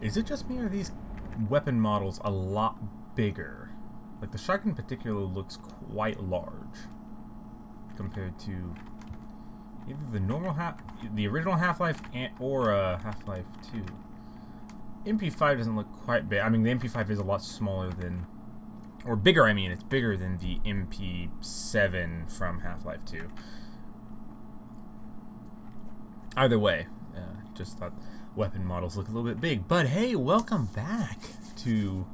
Is it just me or are these weapon models a lot bigger? Like the shotgun in particular looks quite large compared to either the normal half, the original Half-Life or uh, Half-Life 2. MP5 doesn't look quite big. I mean, the MP5 is a lot smaller than, or bigger. I mean, it's bigger than the MP7 from Half-Life 2. Either way, uh, just thought weapon models look a little bit big. But hey, welcome back to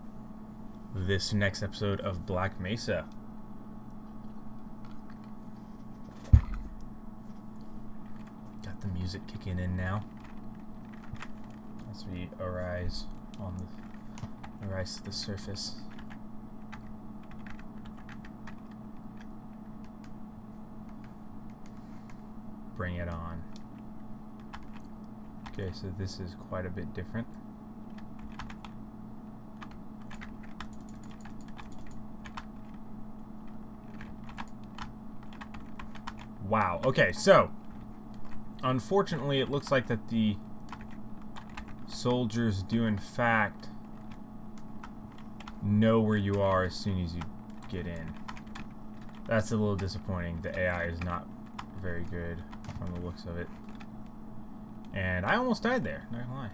this next episode of Black Mesa. Got the music kicking in now. As we arise on the arise to the surface. Bring it on. Okay, so this is quite a bit different. Wow. Okay, so unfortunately, it looks like that the soldiers do in fact know where you are as soon as you get in. That's a little disappointing. The AI is not very good from the looks of it. And I almost died there, not gonna lie.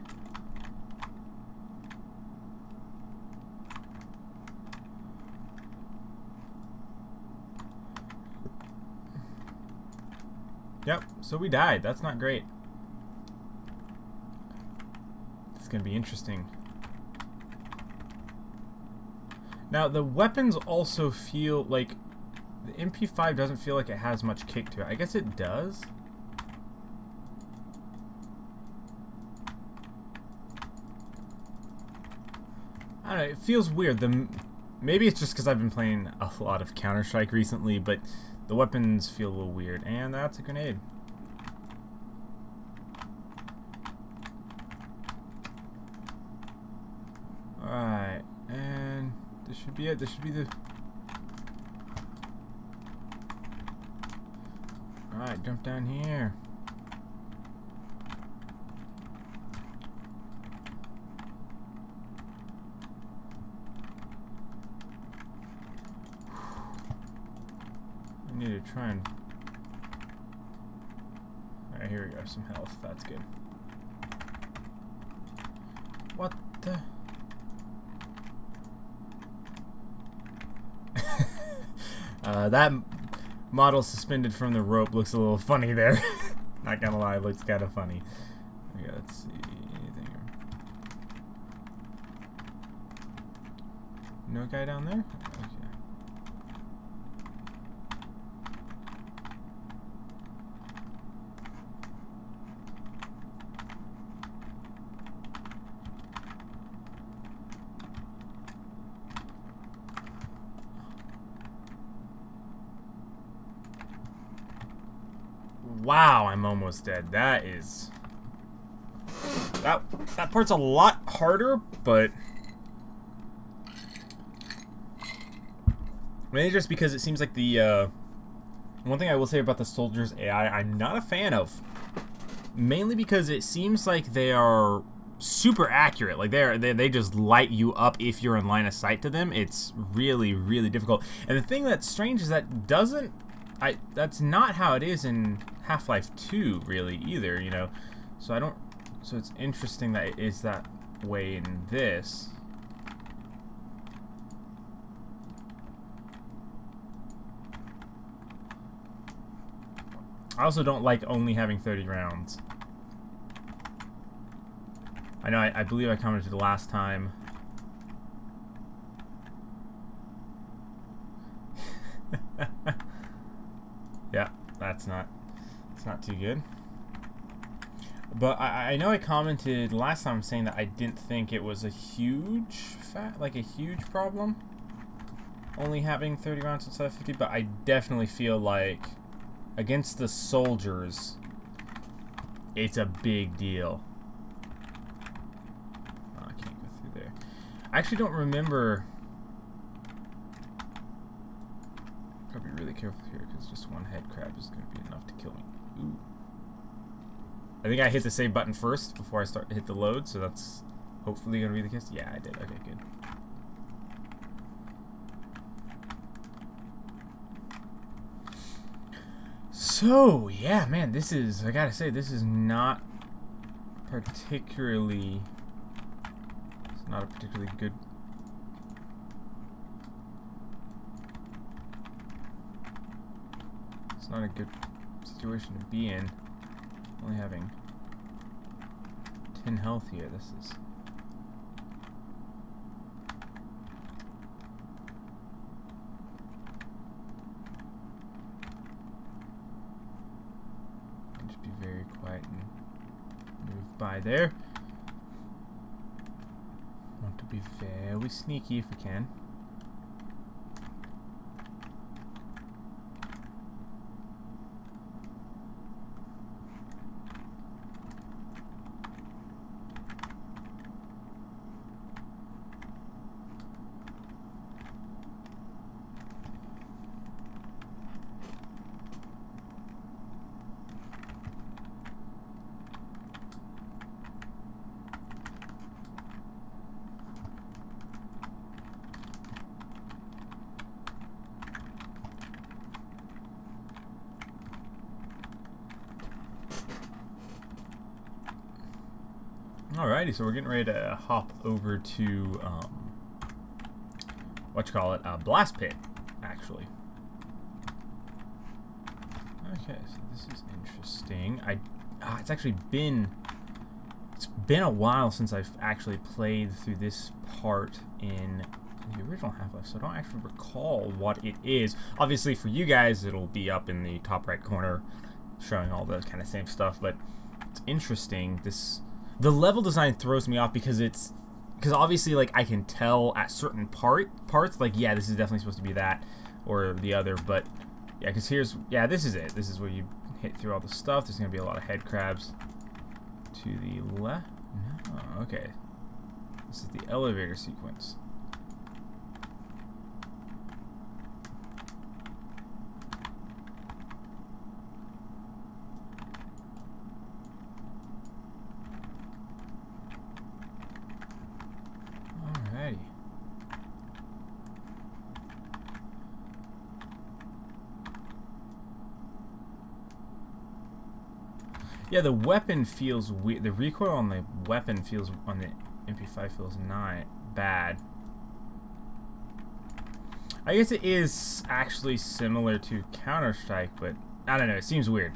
Yep, so we died. That's not great. It's gonna be interesting. Now, the weapons also feel like... The MP5 doesn't feel like it has much kick to it. I guess it does. I don't know, it feels weird. The Maybe it's just because I've been playing a lot of Counter-Strike recently, but the weapons feel a little weird. And that's a grenade. Alright, and this should be it. This should be the... Alright, jump down here. Try and... Alright, here we go. Some health. That's good. What the... uh, that model suspended from the rope looks a little funny there. Not gonna lie, looks kind of funny. Okay, let's see. Anything here? No guy down there? Okay. Wow, I'm almost dead. That is... That, that part's a lot harder, but... Maybe just because it seems like the, uh... One thing I will say about the soldiers AI, I'm not a fan of. Mainly because it seems like they are super accurate. Like they're they, they just light you up if you're in line of sight to them. It's really really difficult. And the thing that's strange is that doesn't I that's not how it is in Half-Life 2 really either, you know. So I don't so it's interesting that it is that way in this. I also don't like only having 30 rounds. I know, I, I believe I commented the last time. yeah, that's not, it's not too good. But I, I know I commented last time saying that I didn't think it was a huge, fat, like a huge problem. Only having 30 rounds instead of 50, but I definitely feel like against the soldiers, it's a big deal. Oh, I can't go through there. I actually don't remember. Gotta be really careful here because just one head crab is going to be enough to kill me. I think I hit the save button first before I start hit the load, so that's hopefully gonna be the case. Yeah, I did. Okay, good. So, yeah, man, this is, I gotta say, this is not particularly, it's not a particularly good It's not a good situation to be in. Only having 10 health here. This is... Just be very quiet and move by there. Want to be very sneaky if we can. Alrighty, so we're getting ready to hop over to, um, what you call it, a blast pit, actually. Okay, so this is interesting. I, ah, it's actually been, it's been a while since I've actually played through this part in the original Half-Life, so I don't actually recall what it is. Obviously, for you guys, it'll be up in the top right corner, showing all the kind of same stuff, but it's interesting. This the level design throws me off because it's because obviously like I can tell at certain part parts like yeah this is definitely supposed to be that or the other but yeah because here's yeah this is it. This is where you hit through all the stuff. There's gonna be a lot of head crabs. To the left? No. Okay. This is the elevator sequence Yeah, the weapon feels weird. The recoil on the weapon feels on the MP5 feels not bad. I guess it is actually similar to Counter Strike, but I don't know. It seems weird.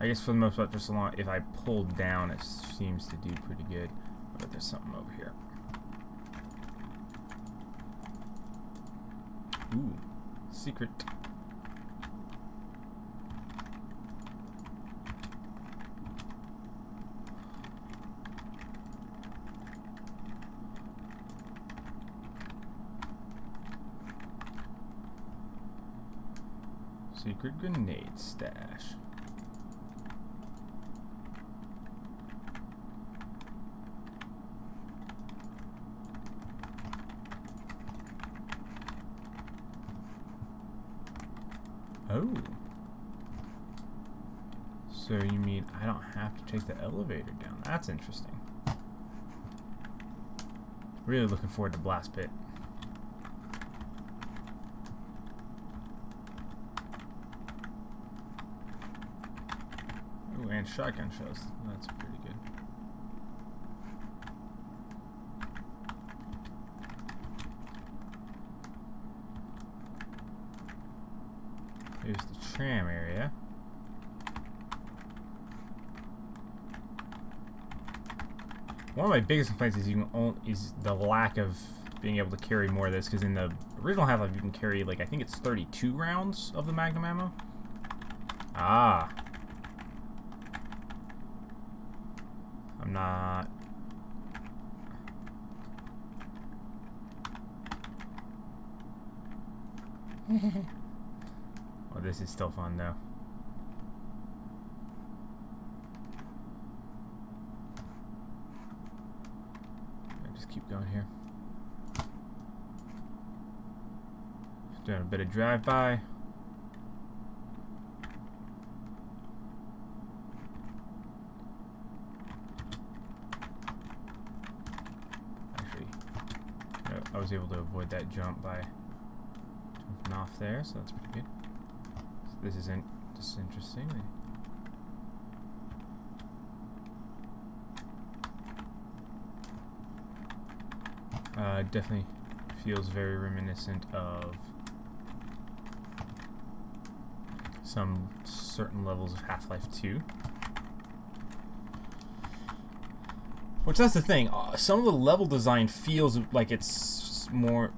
I guess for the most part, just long if I pull down, it seems to do pretty good. But there's something over here. Ooh secret. Secret grenade stash. Oh. So you mean I don't have to take the elevator down? That's interesting. Really looking forward to Blast Pit. Ooh, and shotgun shells. That's pretty good. Here's the tram area. One of my biggest complaints is you can only, is the lack of being able to carry more of this because in the original Half-Life you can carry like I think it's 32 rounds of the Magnum ammo. Ah. I'm not well, this is still fun though. down here. Doing a bit of drive-by. Actually, I was able to avoid that jump by jumping off there, so that's pretty good. So this isn't just interesting. Uh, definitely feels very reminiscent of some certain levels of Half-Life 2. Which that's the thing. Uh, some of the level design feels like it's more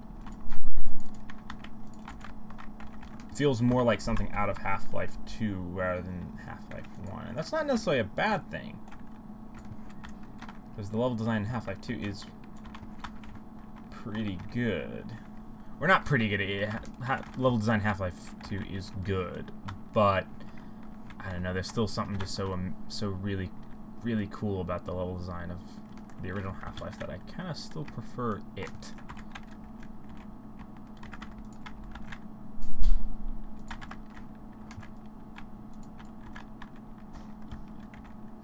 feels more like something out of Half-Life 2 rather than Half-Life 1. And that's not necessarily a bad thing. Because the level design in Half-Life 2 is pretty good. We're not pretty good at level design Half-Life 2 is good, but I don't know, there's still something just so um, so really really cool about the level design of the original Half-Life that I kind of still prefer it.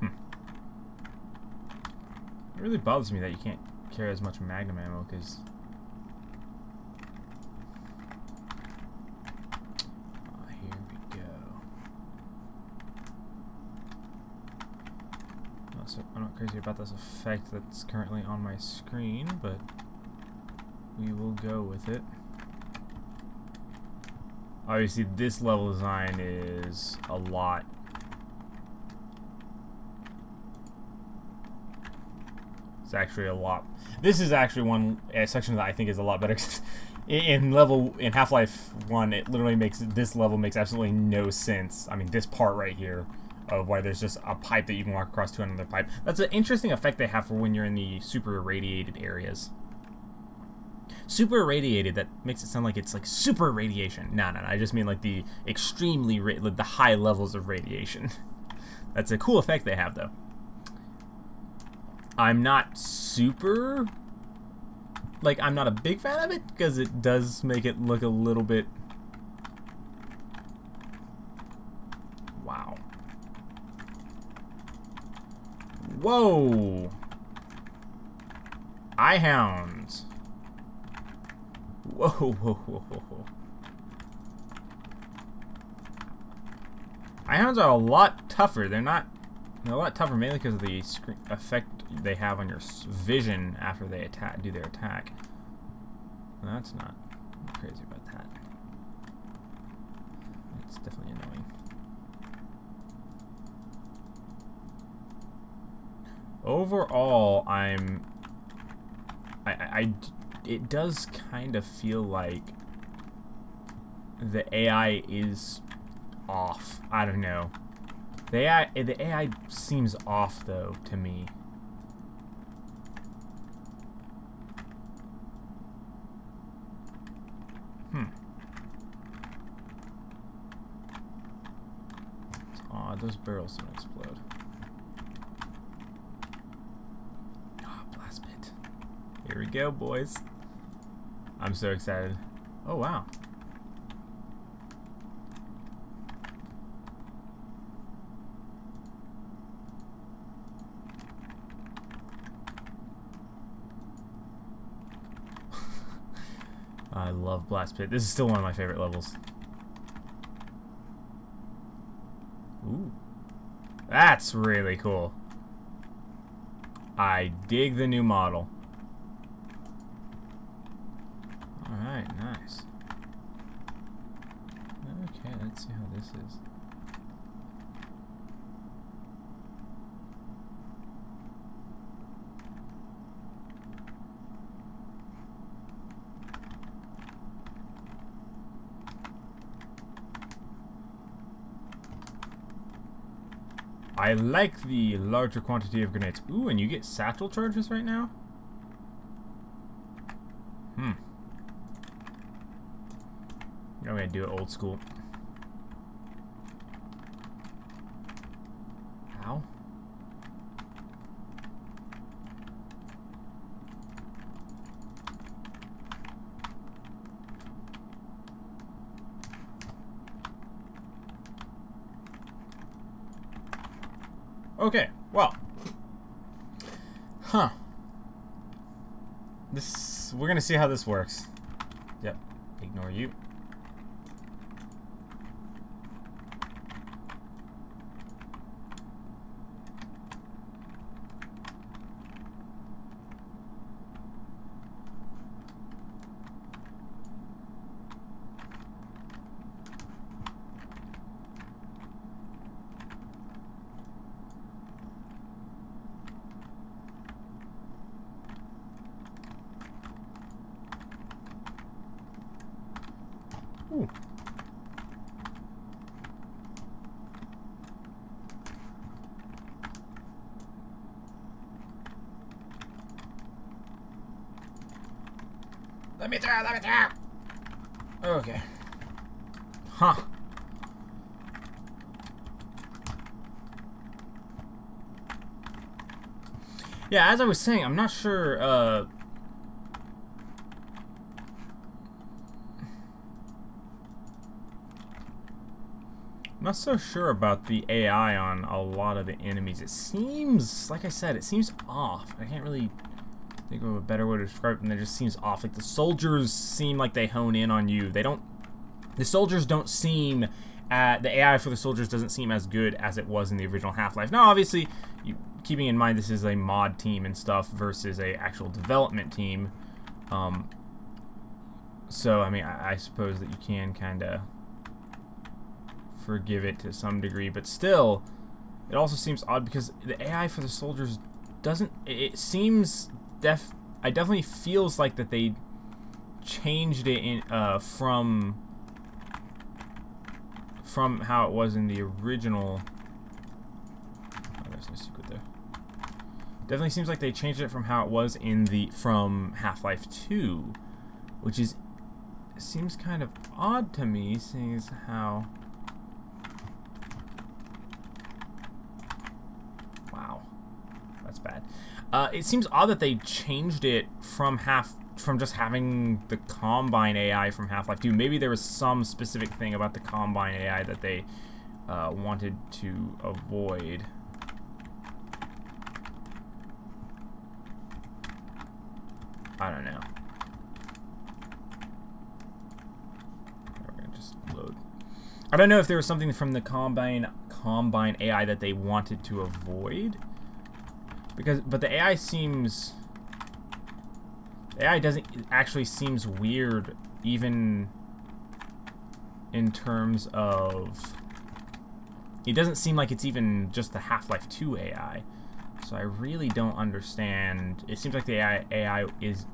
Hmm. It really bothers me that you can't carry as much magnum ammo because ah, here we go. So I'm not crazy about this effect that's currently on my screen, but we will go with it. Obviously, this level design is a lot It's actually a lot. This is actually one uh, section that I think is a lot better. in level in Half-Life One, it literally makes this level makes absolutely no sense. I mean, this part right here of why there's just a pipe that you can walk across to another pipe. That's an interesting effect they have for when you're in the super irradiated areas. Super irradiated, that makes it sound like it's like super radiation. No, no, no, I just mean like the extremely, the high levels of radiation. That's a cool effect they have though. I'm not super, like I'm not a big fan of it because it does make it look a little bit wow Whoa! Eye hounds. Whoa, whoa, whoa, whoa, whoa. Eye hounds are a lot tougher. They're not. They're a lot tougher mainly because of the effect they have on your vision after they attack, do their attack. That's not crazy about that. It's definitely annoying. overall, I'm. I, I, it does kind of feel like the AI is off. I don't know. The AI, the AI seems off though to me. Hmm. It's odd. Those barrels don't explode. Ah, blast it! Here we go, boys. I'm so excited. Oh, wow. I love Blast Pit. This is still one of my favorite levels. Ooh. That's really cool. I dig the new model. Alright, nice. Okay, let's see how this is. I like the larger quantity of grenades. Ooh, and you get satchel charges right now? Hmm. I'm gonna do it old school. Okay, well. Huh. This this. We're gonna see how this works. Yep. Ignore you. Ooh. Let me through, let me through. Okay. Huh. Yeah, as I was saying, I'm not sure, uh, not so sure about the AI on a lot of the enemies. It seems, like I said, it seems off. I can't really think of a better way to describe it, and it just seems off. Like the soldiers seem like they hone in on you. They don't. The soldiers don't seem. At, the AI for the soldiers doesn't seem as good as it was in the original Half-Life. Now, obviously, you, keeping in mind this is a mod team and stuff versus a actual development team. Um, so, I mean, I, I suppose that you can kind of forgive it to some degree, but still, it also seems odd because the AI for the soldiers doesn't. It seems def. I definitely feels like that they changed it in uh, from from how it was in the original. Oh, there's no secret there. Definitely seems like they changed it from how it was in the from Half-Life 2, which is seems kind of odd to me, seeing as how bad. Uh, it seems odd that they changed it from half from just having the Combine AI from Half-Life 2. Maybe there was some specific thing about the Combine AI that they uh, wanted to avoid. I don't know. Just load. I don't know if there was something from the Combine Combine AI that they wanted to avoid. Because, but the AI seems... The AI doesn't actually seems weird, even in terms of... It doesn't seem like it's even just the Half-Life 2 AI. So I really don't understand. It seems like the AI, AI is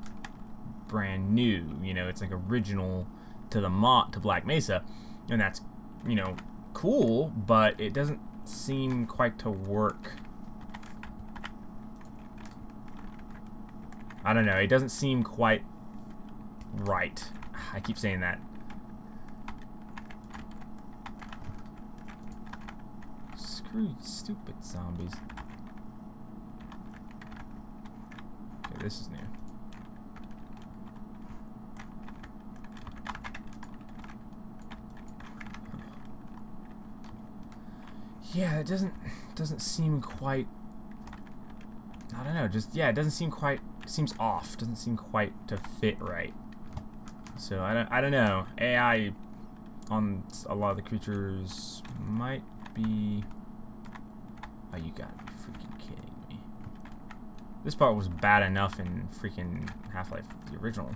brand new. You know, it's like original to the mod to Black Mesa, and that's you know cool, but it doesn't seem quite to work I don't know. It doesn't seem quite right. I keep saying that. Screw stupid zombies. Okay, this is new. Yeah, it doesn't doesn't seem quite I don't know, just yeah, it doesn't seem quite seems off. Doesn't seem quite to fit right. So I don't I don't know. AI on a lot of the creatures might be. Oh, you got me freaking kidding me. This part was bad enough in freaking Half-Life the original.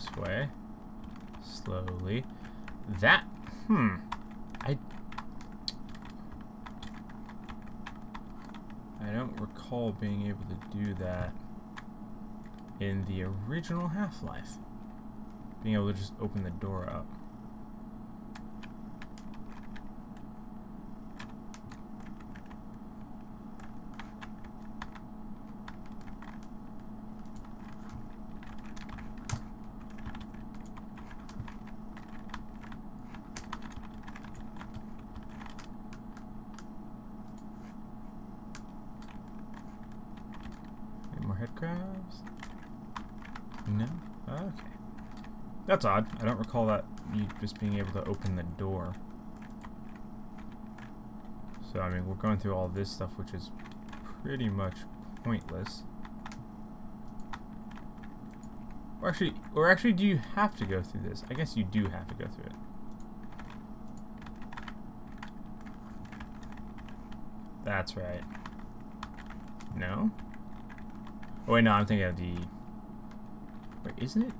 This way. Slowly. That, hmm. I, I don't recall being able to do that in the original Half-Life. Being able to just open the door up. Any more head crabs? No? Okay. That's odd. I don't recall that you just being able to open the door. So, I mean, we're going through all this stuff, which is pretty much pointless. Or actually, or actually, do you have to go through this? I guess you do have to go through it. That's right. No? Oh wait, no, I'm thinking of the... Wait, isn't it?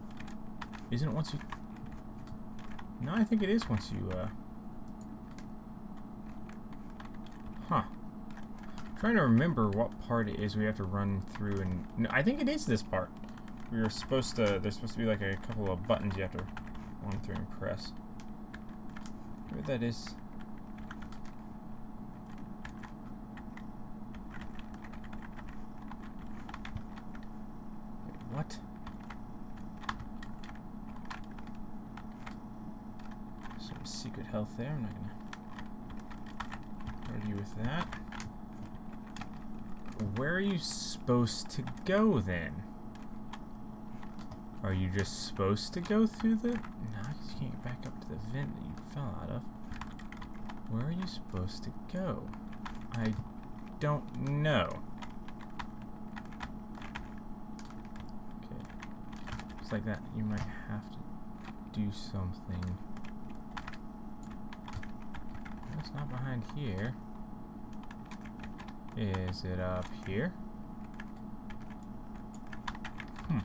Isn't it once you... No, I think it is once you, uh... Huh. trying to remember what part it is we have to run through and... No, I think it is this part. We were supposed to... There's supposed to be like a couple of buttons you have to run through and press. Where that is... Wait, what? Some secret health there. I'm not gonna argue with that. Where are you supposed to go then? Are you just supposed to go through the... No, you can't get back up to the vent that you fell out of. Where are you supposed to go? I don't know. Okay. It's like that. You might have to do something. It's not behind here. Is it up here? Hmm.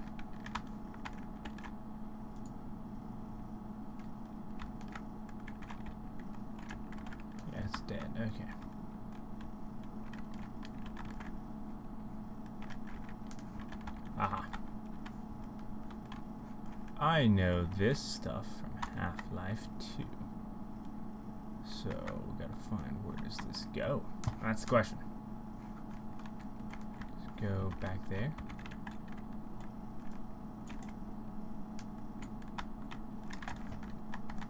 Yeah, it's dead. Okay. I know this stuff from Half-Life 2. So, we gotta find where does this go? That's the question. Let's go back there.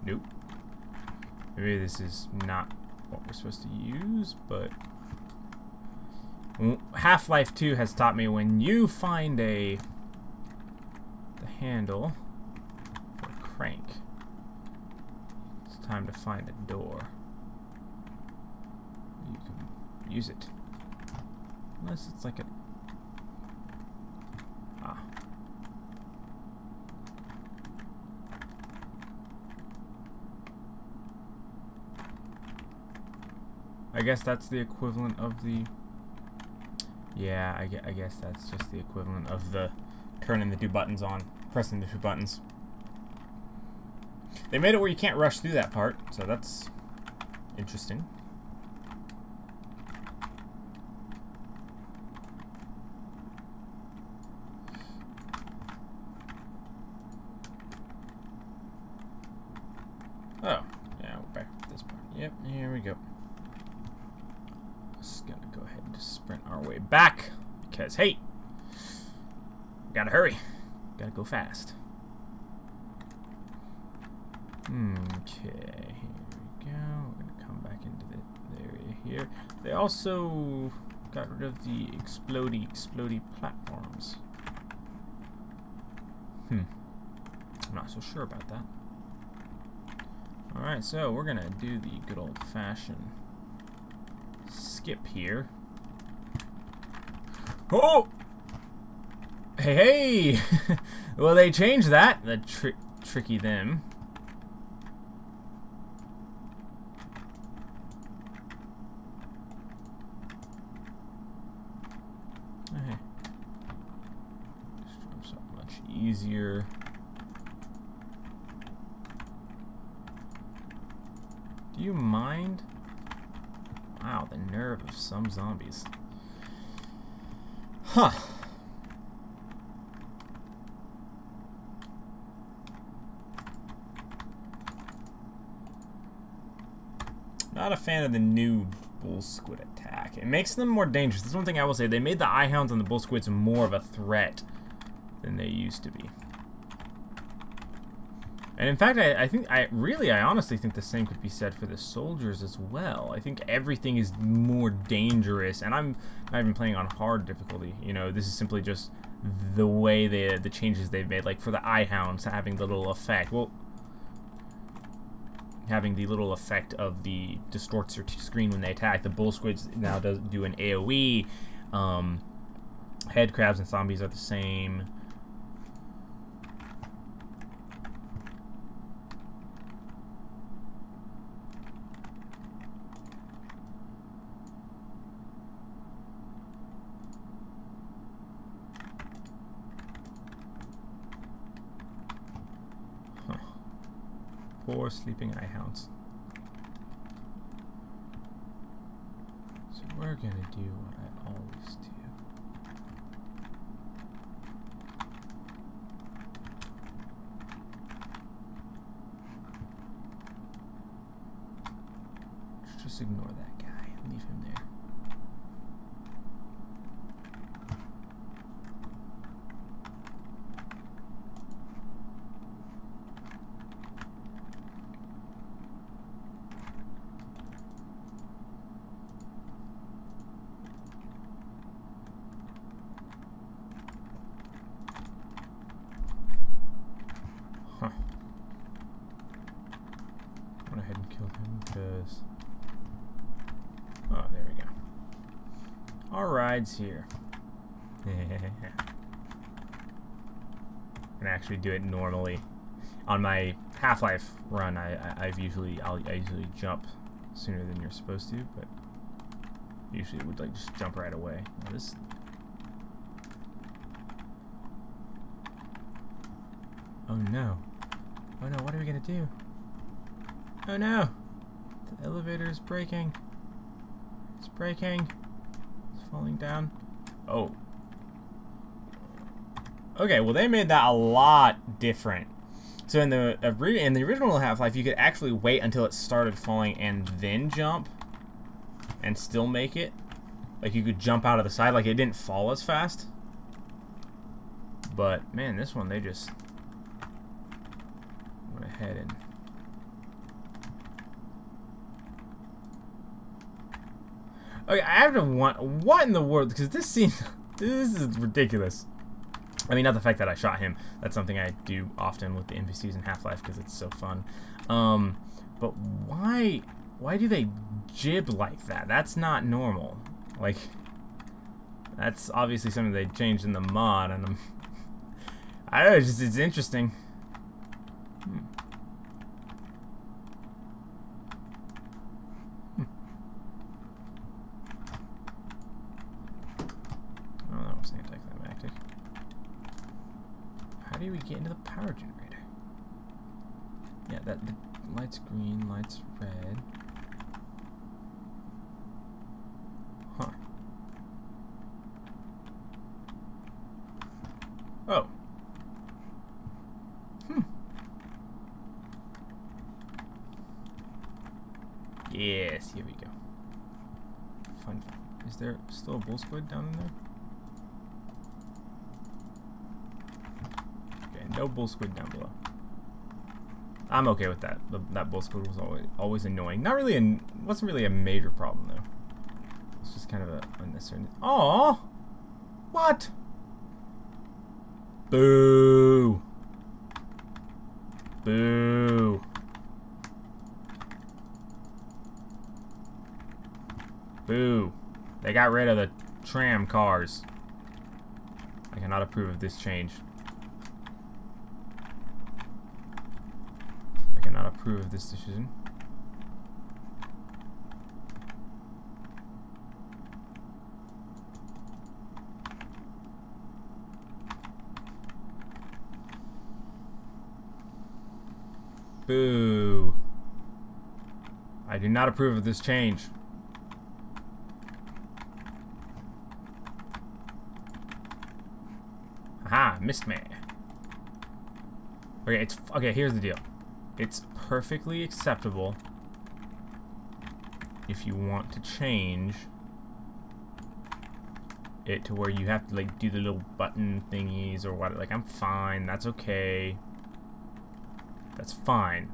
Nope. Maybe this is not what we're supposed to use, but... Half-Life 2 has taught me when you find a... the handle for a crank, it's time to find a door. You can use it. Unless it's like a... Ah. I guess that's the equivalent of the... Yeah, I, I guess that's just the equivalent of the turning the two buttons on, pressing the two buttons. They made it where you can't rush through that part, so that's interesting. Oh, yeah, we're back to this part. Yep, here we go. Just gonna go ahead and sprint our way back because, hey, gotta hurry, gotta go fast. Okay, here we go. We're gonna come back into the area here. They also got rid of the explody, explody platforms. Hmm. I'm not so sure about that. Alright, so we're gonna do the good old-fashioned skip here. Oh! Hey, hey! well, they changed that. The tri tricky them. easier. Do you mind? Wow, the nerve of some zombies. Huh. Not a fan of the new bull squid attack. It makes them more dangerous. That's one thing I will say. They made the eye hounds and the bull squids more of a threat than they used to be. And in fact, I, I, think, I really, I honestly think the same could be said for the soldiers as well. I think everything is more dangerous, and I'm not even playing on hard difficulty. You know, this is simply just the way they, the changes they've made. Like for the eye hounds having the little effect. Well, having the little effect of the distorts your screen when they attack. The bull squids now does do an AOE. Um, head crabs and zombies are the same. Poor sleeping eye hounds. So we're gonna do what I always do. Just ignore that guy. Leave him there. Rides here. and actually do it normally. On my Half-Life run, I, have usually I'll, I usually jump sooner than you're supposed to, but usually it would like just jump right away. Now this. Oh no! Oh no! What are we gonna do? Oh no! The elevator is breaking. It's breaking falling down. Oh. Okay, well they made that a lot different. So in the in the original Half-Life, you could actually wait until it started falling and then jump, and still make it. Like you could jump out of the side, like it didn't fall as fast. But man, this one they just went ahead and Okay, I have to want what in the world because this scene, this is ridiculous. I mean, not the fact that I shot him. That's something I do often with the NPCs in Half-Life because it's so fun. Um, but why, why do they gib like that? That's not normal. Like, that's obviously something they changed in the mod, and I'm, I don't know. It's just it's interesting. Hmm. We get into the power generator? Yeah, that the light's green, light's red. Huh. Oh. Hmm. Yes, here we go. Fun. Is there still a bull squid down in there? Bull squid down below. I'm okay with that. The, that bull squid was always always annoying. Not really, a, wasn't really a major problem though. It's just kind of a unnecessary. Oh, what? Boo! Boo! Boo! They got rid of the tram cars. I cannot approve of this change. approve of this decision. Boo. I do not approve of this change. Aha, missed me. Okay, it's okay, here's the deal. It's perfectly acceptable if you want to change it to where you have to like do the little button thingies or what like I'm fine that's okay. That's fine.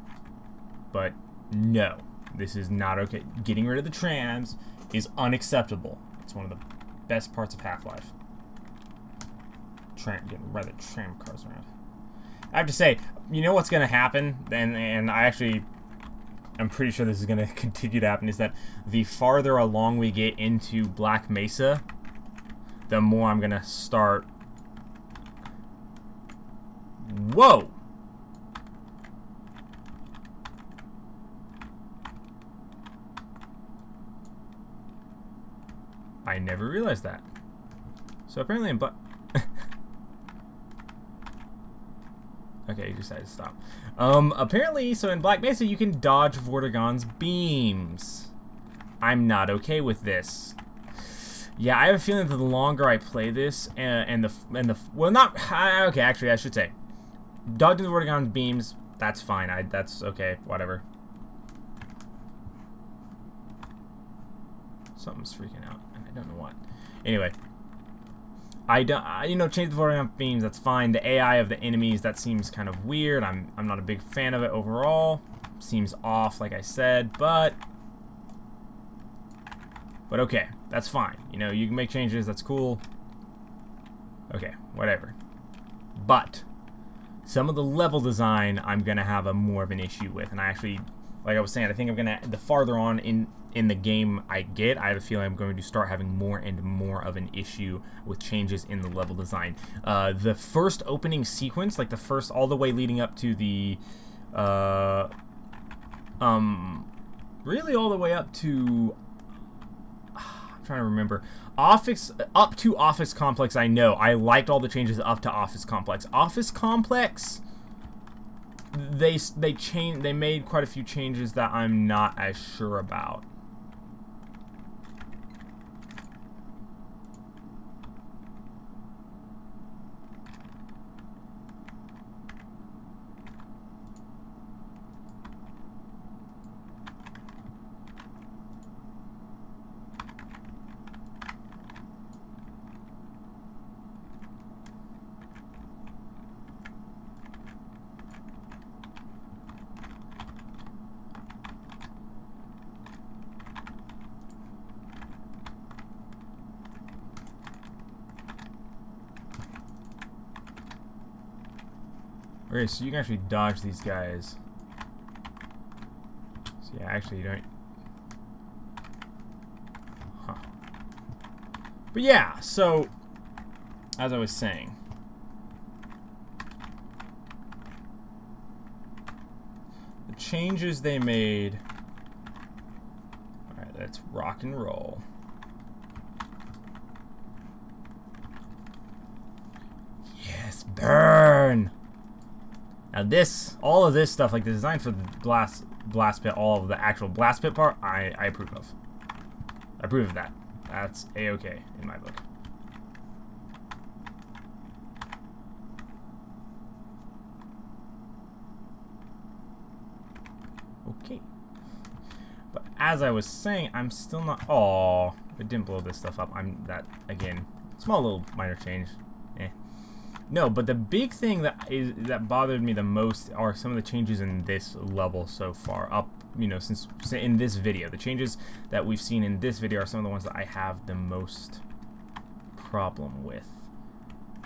But no this is not okay. Getting rid of the trams is unacceptable. It's one of the best parts of Half-Life. Tram getting rid of the tram cars around. I have to say you know what's gonna happen and and I actually I'm pretty sure this is going to continue to happen, is that the farther along we get into Black Mesa, the more I'm going to start... Whoa! I never realized that. So apparently in Black... Okay, you decided to stop. Um, apparently, so in Black Mesa, you can dodge Vortigaunt's beams. I'm not okay with this. Yeah, I have a feeling that the longer I play this, and, and the and the well, not okay. Actually, I should say, dodging the Vortigaunt's beams. That's fine. I that's okay. Whatever. Something's freaking out, and I don't know what. Anyway, I don't, you know, change the Vortigaunt beams, that's fine. The AI of the enemies, that seems kind of weird. I'm, I'm not a big fan of it overall. Seems off, like I said, but... But okay, that's fine. You know, you can make changes, that's cool. Okay, whatever. But, some of the level design I'm going to have a more of an issue with, and I actually like I was saying, I think I'm gonna the farther on in in the game I get, I have a feeling I'm going to start having more and more of an issue with changes in the level design. Uh, the first opening sequence, like the first all the way leading up to the, uh, um, really all the way up to. I'm trying to remember. Office up to Office Complex. I know I liked all the changes up to Office Complex. Office Complex they they changed they made quite a few changes that I'm not as sure about. Okay, so you can actually dodge these guys. So yeah, actually you don't... Huh. But yeah, so... As I was saying... The changes they made... Alright, let's rock and roll. Yes, burn! Now this, all of this stuff, like the design for the blast, blast pit, all of the actual blast pit part, I, I approve of. I approve of that. That's a-okay in my book. Okay. But as I was saying, I'm still not... Oh, it didn't blow this stuff up. I'm that, again, small little minor change. No, but the big thing that is that bothered me the most are some of the changes in this level so far. Up, you know, since in this video, the changes that we've seen in this video are some of the ones that I have the most problem with.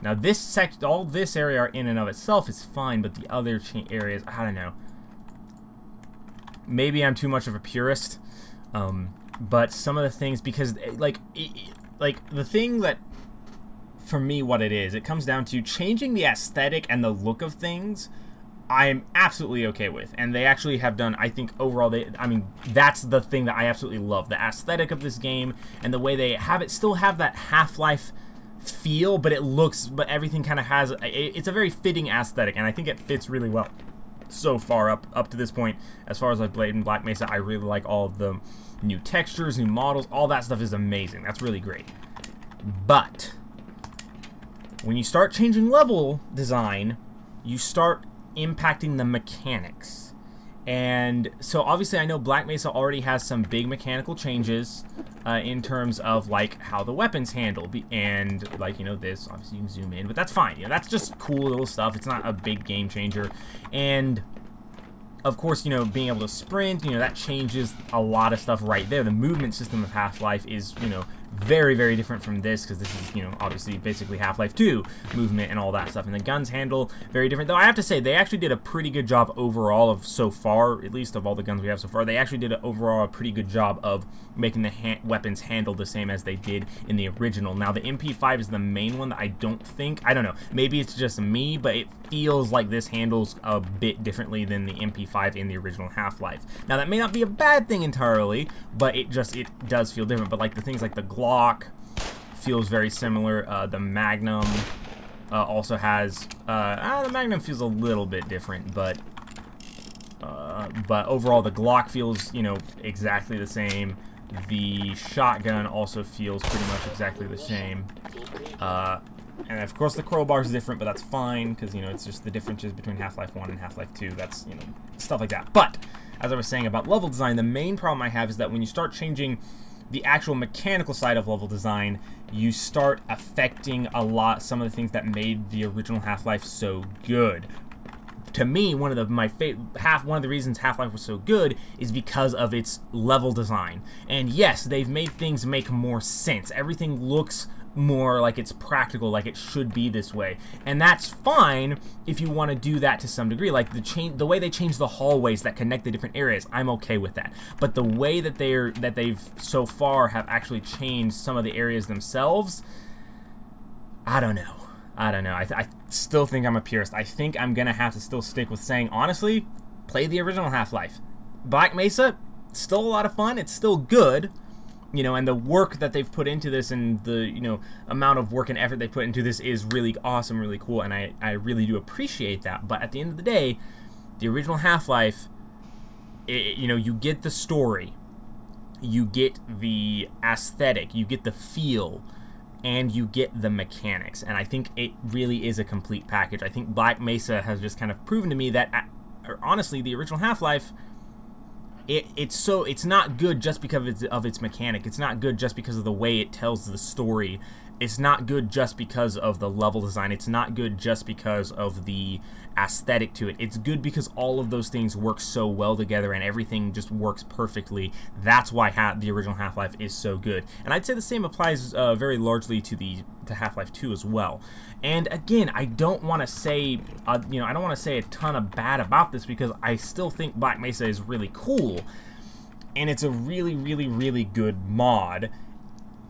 Now, this sect, all this area in and of itself is fine, but the other areas, I don't know. Maybe I'm too much of a purist, um, but some of the things because eh, like, it, like the thing that for me what it is. It comes down to changing the aesthetic and the look of things. I'm absolutely okay with, and they actually have done. I think overall, they. I mean, that's the thing that I absolutely love: the aesthetic of this game and the way they have it. Still have that Half-Life feel, but it looks, but everything kind of has. It's a very fitting aesthetic, and I think it fits really well. so far up up to this point. As far as I've played in Black Mesa, I really like all of the new textures, new models, all that stuff is amazing. That's really great. But when you start changing level design, you start impacting the mechanics. And so obviously I know Black Mesa already has some big mechanical changes uh, in terms of like how the weapons handle and like, you know, this, obviously you can zoom in, but that's fine. You know, that's just cool little stuff. It's not a big game changer. And of course, you know, being able to sprint, you know, that changes a lot of stuff right there. The movement system of Half-Life is, you know, very, very different from this because this is, you know, obviously basically Half-Life 2 movement and all that stuff. And the guns handle very different. Though I have to say, they actually did a pretty good job overall of so far, at least of all the guns we have so far. They actually did a, overall a pretty good job of making the ha weapons handle the same as they did in the original. Now, the MP5 is the main one that I don't think, I don't know, maybe it's just me, but it feels like this handles a bit differently than the MP5 in the original Half-Life. Now, that may not be a bad thing entirely, but it just, it does feel different. But like the things like the Glock feels very similar. Uh, the Magnum uh, also has, ah, the Magnum feels a little bit different, but uh, but overall the Glock feels, you know, exactly the same. The shotgun also feels pretty much exactly the same. And of course the crowbar is different, but that's fine, because, you know, it's just the differences between Half-Life 1 and Half-Life 2. That's, you know, stuff like that. But, as I was saying about level design, the main problem I have is that when you start changing the actual mechanical side of level design, you start affecting a lot some of the things that made the original Half-Life so good. To me, one of the my half one of the reasons Half-Life was so good is because of its level design. And yes, they've made things make more sense. Everything looks more like it's practical, like it should be this way. And that's fine if you want to do that to some degree. Like the change, the way they change the hallways that connect the different areas, I'm okay with that. But the way that they're that they've so far have actually changed some of the areas themselves, I don't know. I don't know. I, I still think I'm a purist. I think I'm gonna have to still stick with saying honestly, play the original Half-Life. Black Mesa, still a lot of fun. It's still good you know, and the work that they've put into this and the, you know, amount of work and effort they put into this is really awesome, really cool, and I, I really do appreciate that. But at the end of the day, the original Half-Life, you know, you get the story, you get the aesthetic, you get the feel, and you get the mechanics. And I think it really is a complete package. I think Black Mesa has just kind of proven to me that, honestly, the original Half-Life it, it's so it's not good just because of its, of its mechanic. It's not good just because of the way it tells the story. It's not good just because of the level design. It's not good just because of the aesthetic to it. It's good because all of those things work so well together and everything just works perfectly. That's why ha the original Half-Life is so good. And I'd say the same applies uh, very largely to the to Half-Life 2 as well. And again, I don't want to say, uh, you know, I don't want to say a ton of bad about this because I still think Black Mesa is really cool. And it's a really, really, really good mod.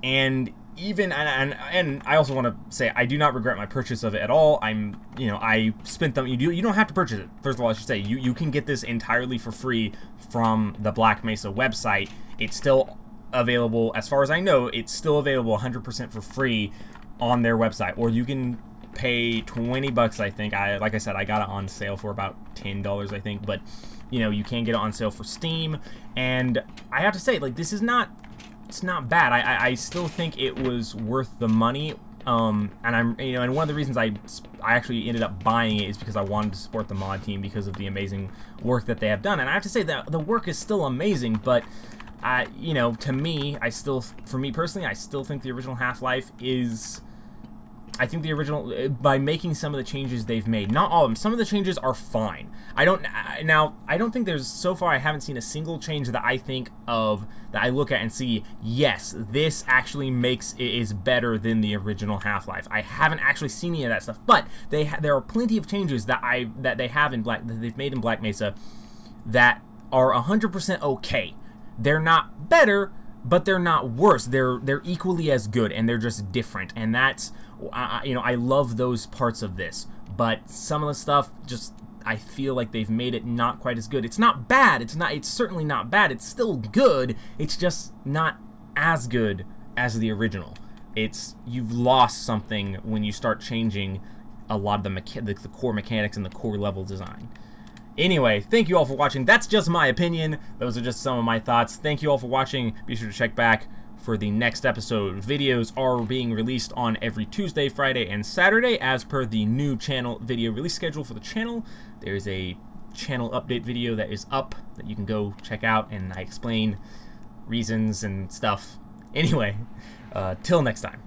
And even and, and and I also want to say I do not regret my purchase of it at all. I'm you know I spent them. You do you don't have to purchase it. First of all, I should say you you can get this entirely for free from the Black Mesa website. It's still available as far as I know. It's still available 100% for free on their website, or you can pay 20 bucks. I think I like I said I got it on sale for about ten dollars. I think, but you know you can get it on sale for Steam. And I have to say like this is not it's not bad. I, I, I still think it was worth the money. Um, and I'm, you know, and one of the reasons I, I actually ended up buying it is because I wanted to support the mod team because of the amazing work that they have done. And I have to say that the work is still amazing, but, I, you know, to me, I still, for me personally, I still think the original Half-Life is I think the original, uh, by making some of the changes they've made, not all of them, some of the changes are fine. I don't, now, I don't think there's, so far I haven't seen a single change that I think of, that I look at and see, yes, this actually makes, it is better than the original Half-Life. I haven't actually seen any of that stuff, but they there are plenty of changes that I, that they have in Black, that they've made in Black Mesa that are 100% okay. They're not better, but they're not worse. They're they're equally as good, and they're just different. And that's I, you know I love those parts of this. But some of the stuff just I feel like they've made it not quite as good. It's not bad. It's not. It's certainly not bad. It's still good. It's just not as good as the original. It's you've lost something when you start changing a lot of the, mecha- the, the core mechanics and the core level design. Anyway, thank you all for watching. That's just my opinion. Those are just some of my thoughts. Thank you all for watching. Be sure to check back for the next episode. Videos are being released on every Tuesday, Friday, and Saturday as per the new channel video release schedule for the channel. There's a channel update video that is up that you can go check out, and I explain reasons and stuff. Anyway, uh, till next time.